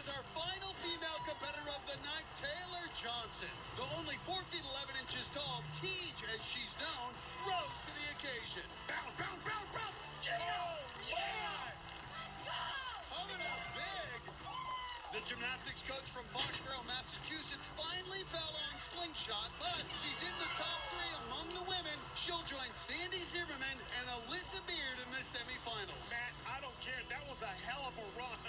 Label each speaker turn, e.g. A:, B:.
A: was our final female competitor of the night, Taylor Johnson. The only 4 feet 11 inches tall, Teej, as she's known, rose to the occasion.
B: Bound, bound, bound, bound. Yeah!
A: Oh,
B: yeah!
A: Coming out big. The gymnastics coach from Foxborough, Massachusetts, finally fell on slingshot, but she's in the top three among the women. She'll join Sandy Zimmerman and Alyssa Beard in the semifinals.
B: Matt, I don't care. That was a hell of a run.